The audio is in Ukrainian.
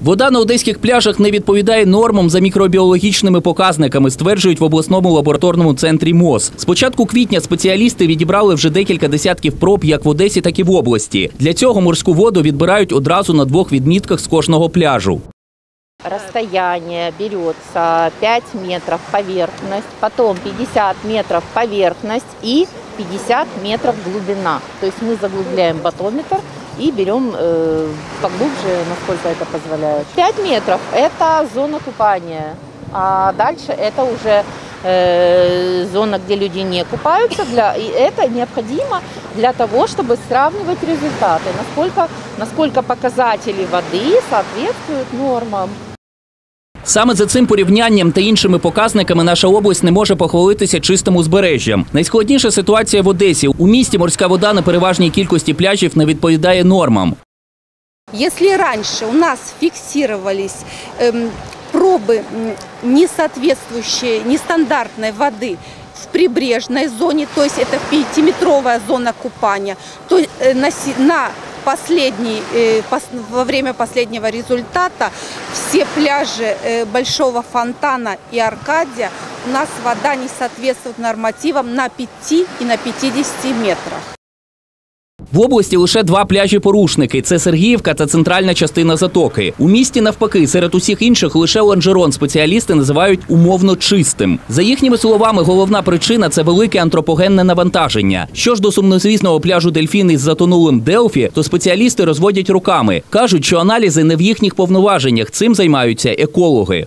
Вода на одеських пляжах не відповідає нормам за мікробіологічними показниками, стверджують в обласному лабораторному центрі МОЗ. З початку квітня спеціалісти відібрали вже декілька десятків проб як в Одесі, так і в області. Для цього морську воду відбирають одразу на двох відмітках з кожного пляжу. Расстояние берется 5 метров поверхность, потом 50 метров поверхность и 50 метров глубина. То есть мы заглубляем батометр и берем э, поглубже, насколько это позволяет. 5 метров – это зона купания, а дальше это уже э, зона, где люди не купаются. Для, и это необходимо для того, чтобы сравнивать результаты, насколько, насколько показатели воды соответствуют нормам. Саме за цим порівнянням та іншими показниками наша область не може похвалитися чистим узбережжям. Найскладніша ситуація в Одесі. У місті морська вода на переважній кількості пляжів не відповідає нормам. Если раньше у нас фиксировались эм, пробы м, несоответствующие, нестандартной воды в прибрежной зоне, то есть это пятиметровая зона купания, то э, на, се- на последний, э, во время последнего результата все пляжи э, Большого Фонтана и Аркадия у нас вода не соответствует нормативам на 5 и на 50 метрах. В області лише два пляжі-порушники: це Сергіївка та центральна частина затоки. У місті навпаки, серед усіх інших лише Ланжерон спеціалісти називають умовно чистим. За їхніми словами, головна причина це велике антропогенне навантаження. Що ж до сумнозвісного пляжу Дельфін із затонулим Делфі, то спеціалісти розводять руками. кажуть, що аналізи не в їхніх повноваженнях. Цим займаються екологи.